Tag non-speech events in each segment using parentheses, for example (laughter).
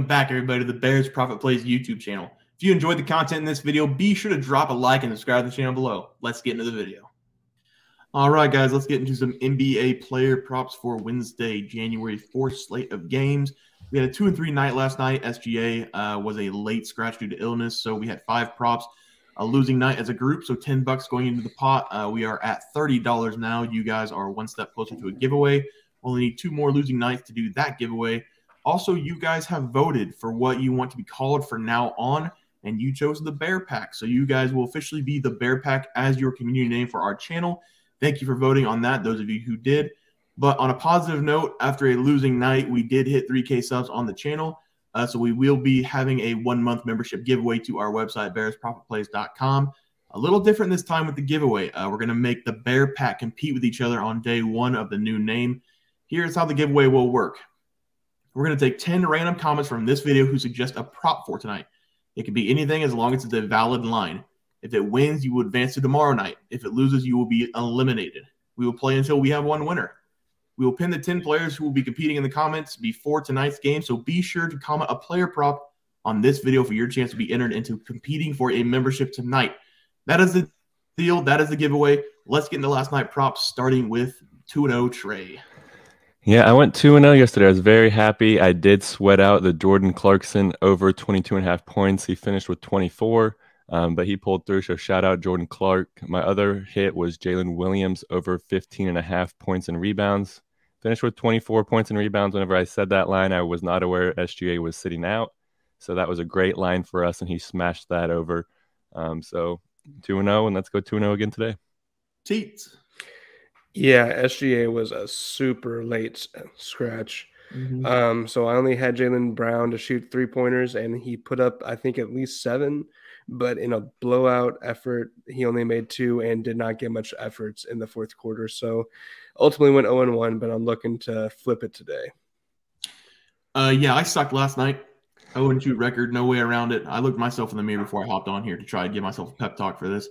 Welcome back, everybody, to the Bears Profit Plays YouTube channel. If you enjoyed the content in this video, be sure to drop a like and subscribe to the channel below. Let's get into the video. All right, guys, let's get into some NBA player props for Wednesday, January 4th slate of games. We had a two and three night last night. SGA uh, was a late scratch due to illness, so we had five props. A losing night as a group, so 10 bucks going into the pot. Uh, we are at $30 now. You guys are one step closer to a giveaway. Only need two more losing nights to do that giveaway. Also, you guys have voted for what you want to be called for now on, and you chose the Bear Pack. So you guys will officially be the Bear Pack as your community name for our channel. Thank you for voting on that, those of you who did. But on a positive note, after a losing night, we did hit 3K subs on the channel. Uh, so we will be having a one month membership giveaway to our website, bearsprofitplays.com. A little different this time with the giveaway. Uh, we're going to make the Bear Pack compete with each other on day one of the new name. Here's how the giveaway will work. We're going to take 10 random comments from this video who suggest a prop for tonight. It can be anything as long as it's a valid line. If it wins, you will advance to tomorrow night. If it loses, you will be eliminated. We will play until we have one winner. We will pin the 10 players who will be competing in the comments before tonight's game. So be sure to comment a player prop on this video for your chance to be entered into competing for a membership tonight. That is the deal. That is the giveaway. Let's get into last night props, starting with 2 0 Trey. Yeah, I went 2 0 yesterday. I was very happy. I did sweat out the Jordan Clarkson over 22 and a half points. He finished with 24, um, but he pulled through. So shout out Jordan Clark. My other hit was Jalen Williams over 15 and a half points and rebounds. Finished with 24 points and rebounds. Whenever I said that line, I was not aware SGA was sitting out. So that was a great line for us, and he smashed that over. Um, so 2 0, and let's go 2 0 again today. Teats. Yeah, SGA was a super late scratch. Mm-hmm. Um, so I only had Jaylen Brown to shoot three pointers, and he put up, I think, at least seven. But in a blowout effort, he only made two and did not get much efforts in the fourth quarter. So ultimately went 0 1, but I'm looking to flip it today. Uh, yeah, I sucked last night. I wouldn't shoot record, no way around it. I looked myself in the mirror before I hopped on here to try to give myself a pep talk for this.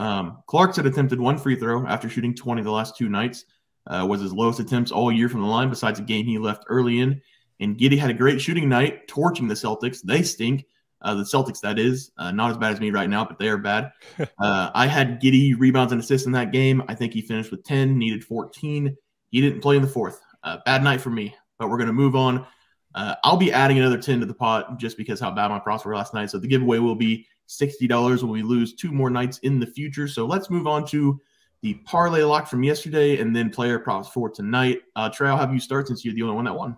Um, Clark's had attempted one free throw after shooting 20 the last two nights. Uh, was his lowest attempts all year from the line, besides a game he left early in. And Giddey had a great shooting night, torching the Celtics. They stink. Uh, the Celtics, that is, uh, not as bad as me right now, but they are bad. (laughs) Uh, I had Giddey rebounds and assists in that game. I think he finished with 10, needed 14. He didn't play in the fourth. Uh, bad night for me, but we're going to move on. Uh, I'll be adding another 10 to the pot just because how bad my props were last night. So the giveaway will be $60 when we lose two more nights in the future. So let's move on to the parlay lock from yesterday and then player props for tonight. Uh, Trey, I'll have you start since you're the only one that won.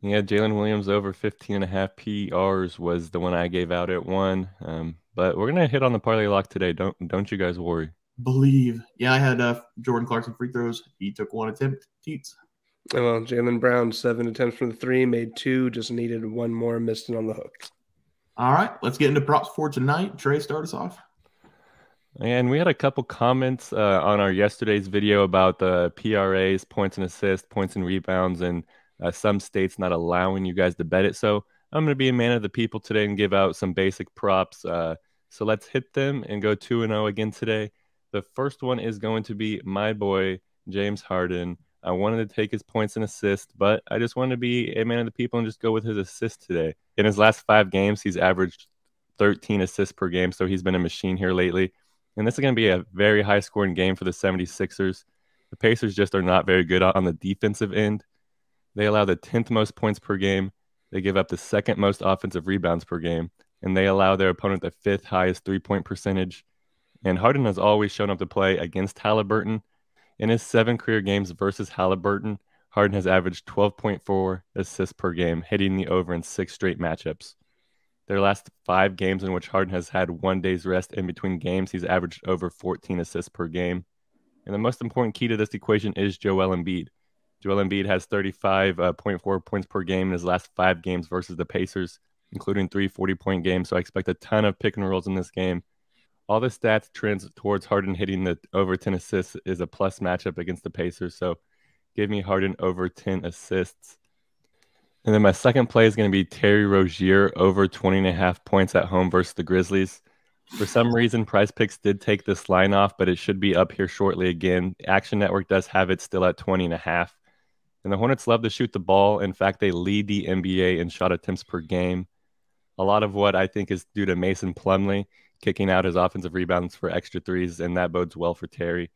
Yeah, Jalen Williams over 15 and a half PRs was the one I gave out at one. Um, but we're gonna hit on the parlay lock today. Don't don't you guys worry. Believe. Yeah, I had uh, Jordan Clarkson free throws. He took one attempt. Teats. Well, Jaylen Brown seven attempts from the three, made two, just needed one more, missed it on the hook. All right, let's get into props for tonight. Trey, start us off. And we had a couple comments uh, on our yesterday's video about the PRAs, points and assists, points and rebounds, and uh, some states not allowing you guys to bet it. So I'm going to be a man of the people today and give out some basic props. Uh, so let's hit them and go 2 and 0 again today. The first one is going to be my boy, James Harden. I wanted to take his points and assists, but I just wanted to be a man of the people and just go with his assist today. In his last five games, he's averaged 13 assists per game, so he's been a machine here lately. And this is going to be a very high scoring game for the 76ers. The Pacers just are not very good on the defensive end. They allow the 10th most points per game. They give up the second most offensive rebounds per game. And they allow their opponent the fifth highest three point percentage. And Harden has always shown up to play against Halliburton in his seven career games versus Halliburton, Harden has averaged 12.4 assists per game, hitting the over in six straight matchups. Their last five games in which Harden has had one day's rest in between games, he's averaged over 14 assists per game. And the most important key to this equation is Joel Embiid. Joel Embiid has 35.4 uh, points per game in his last five games versus the Pacers, including three 40 point games. So I expect a ton of pick and rolls in this game all the stats trends towards Harden hitting the over 10 assists is a plus matchup against the Pacers. So give me Harden over 10 assists. And then my second play is going to be Terry Rozier over 20 and a half points at home versus the Grizzlies. For some reason, PrizePicks did take this line off, but it should be up here shortly again. Action Network does have it still at 20 and a half. And the Hornets love to shoot the ball. In fact, they lead the NBA in shot attempts per game. A lot of what I think is due to Mason Plumlee kicking out his offensive rebounds for extra threes, and that bodes well for Terry.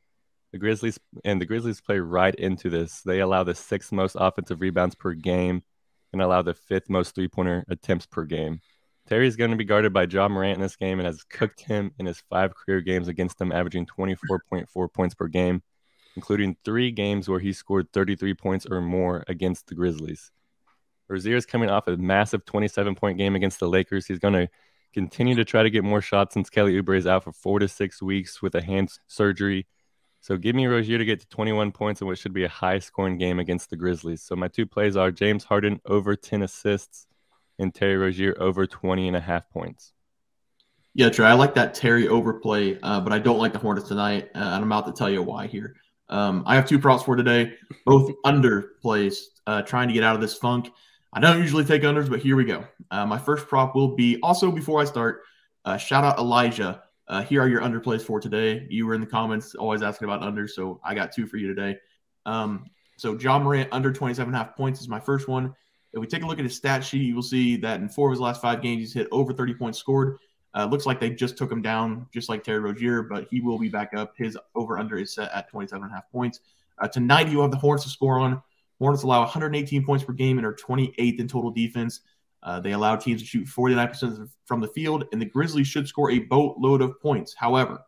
The Grizzlies and the Grizzlies play right into this. They allow the sixth most offensive rebounds per game and allow the fifth most three pointer attempts per game. Terry is going to be guarded by Ja Morant in this game and has cooked him in his five career games against them, averaging 24.4 points per game, including three games where he scored 33 points or more against the Grizzlies. Rozier is coming off a massive 27 point game against the Lakers. He's going to continue to try to get more shots since Kelly Oubre is out for four to six weeks with a hand surgery. So give me Rozier to get to 21 points in what should be a high scoring game against the Grizzlies. So my two plays are James Harden over 10 assists and Terry Rozier over 20 and a half points. Yeah, Trey, I like that Terry overplay, uh, but I don't like the Hornets tonight, uh, and I'm about to tell you why here. Um, I have two props for today, both (laughs) under plays, uh, trying to get out of this funk. I don't usually take unders, but here we go. Uh, my first prop will be also before I start, uh, shout out Elijah. Uh, here are your underplays for today. You were in the comments always asking about unders, so I got two for you today. Um, so Ja Morant under 27 and a half points is my first one. If we take a look at his stat sheet, you will see that in four of his last five games, he's hit over 30 points scored. Uh, looks like they just took him down, just like Terry Rozier, but he will be back up. His over under is set at 27 and a half points. Uh, tonight, you have the Hornets to score on. Hornets allow 118 points per game and are 28th in total defense. Uh, they allow teams to shoot 49% from the field, and the Grizzlies should score a boatload of points. However,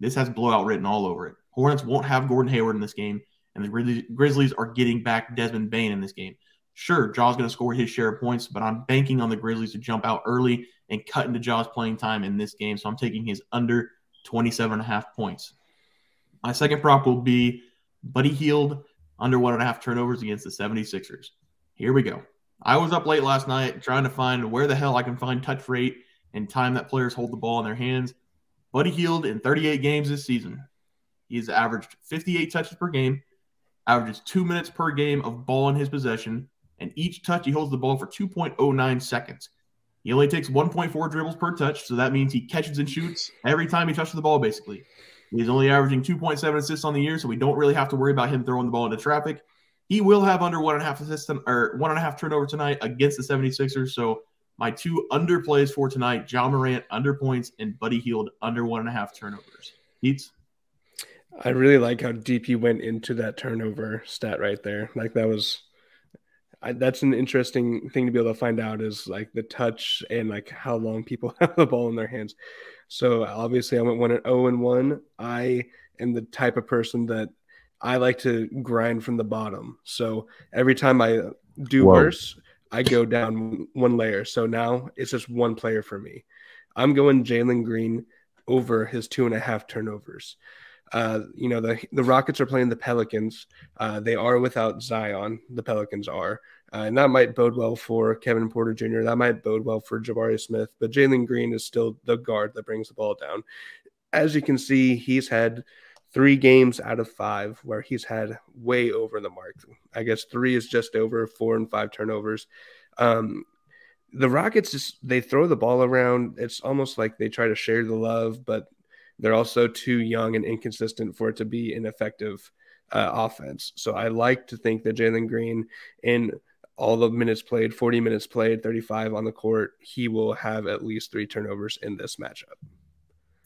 this has blowout written all over it. Hornets won't have Gordon Hayward in this game, and the Grizzlies are getting back Desmond Bane in this game. Sure, Ja's going to score his share of points, but I'm banking on the Grizzlies to jump out early and cut into Ja's playing time in this game. So I'm taking his under 27 and a half points. My second prop will be Buddy Hield under one and a half turnovers against the 76ers. Here we go. I was up late last night trying to find where the hell I can find touch rate and time that players hold the ball in their hands. Buddy Hield in 38 games this season. He's averaged 58 touches per game, averages two minutes per game of ball in his possession, and each touch he holds the ball for 2.09 seconds. He only takes 1.4 dribbles per touch, so that means he catches and shoots every time he touches the ball, basically. He's only averaging 2.7 assists on the year, so we don't really have to worry about him throwing the ball into traffic. He will have under one and a half assists or one and a half turnover tonight against the 76ers. So my two under plays for tonight, Ja Morant under points and Buddy Hield under one and a half turnovers. Teats. I really like how deep he went into that turnover stat right there. Like that was I, that's an interesting thing to be able to find out is like the touch and like how long people (laughs) have the ball in their hands. So obviously, I went one and zero oh and one. I am the type of person that I like to grind from the bottom. So every time I do Whoa. worse, I go down one layer. So now it's just one player for me. I'm going Jalen Green over his two and a half turnovers. Uh, you know the the Rockets are playing the Pelicans. Uh, they are without Zion. The Pelicans are. Uh, and that might bode well for Kevin Porter Jr. That might bode well for Jabari Smith. But Jalen Green is still the guard that brings the ball down. As you can see, he's had three games out of five where he's had way over the mark. I guess three is just over four and five turnovers. Um, the Rockets just they throw the ball around. It's almost like they try to share the love, but they're also too young and inconsistent for it to be an effective uh, offense. So I like to think that Jalen Green in all the minutes played, 40 minutes played, 35 on the court, he will have at least three turnovers in this matchup.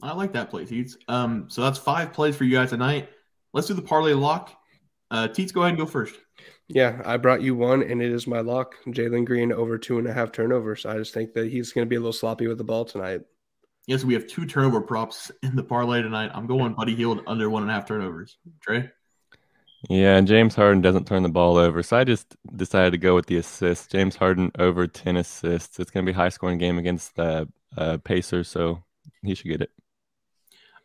I like that play, Teats. Um, so that's five plays for you guys tonight. Let's do the parlay lock. Uh, Teats, go ahead and go first. Yeah, I brought you one, and it is my lock. Jalen Green over two and a half turnovers. I just think that he's going to be a little sloppy with the ball tonight. Yes, we have two turnover props in the parlay tonight. I'm going Buddy Hield under one and a half turnovers. Trey? Yeah, and James Harden doesn't turn the ball over. So I just decided to go with the assist. James Harden over 10 assists. It's going to be a high scoring game against the uh, Pacers, so he should get it.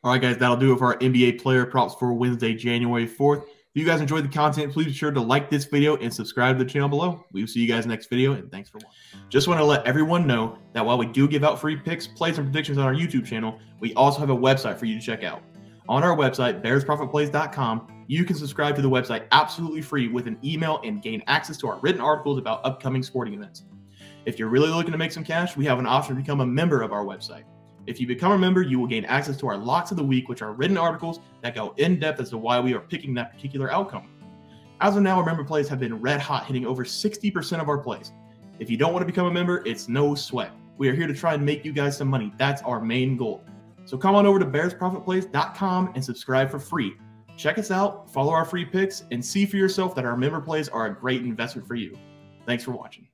All right, guys, that'll do it for our NBA player props for Wednesday, January 4th. If you guys enjoyed the content, please be sure to like this video and subscribe to the channel below. We will see you guys next video, and thanks for watching. Just want to let everyone know that while we do give out free picks, plays, and predictions on our YouTube channel, we also have a website for you to check out. On our website, bearsprofitplays.com, you can subscribe to the website absolutely free with an email and gain access to our written articles about upcoming sporting events. If you're really looking to make some cash, we have an option to become a member of our website. If you become a member, you will gain access to our locks of the week, which are written articles that go in depth as to why we are picking that particular outcome. As of now, our member plays have been red hot, hitting over 60% of our plays. If you don't want to become a member, it's no sweat. We are here to try and make you guys some money. That's our main goal. So come on over to bearsprofitplays.com and subscribe for free. Check us out, follow our free picks, and see for yourself that our member plays are a great investment for you. Thanks for watching.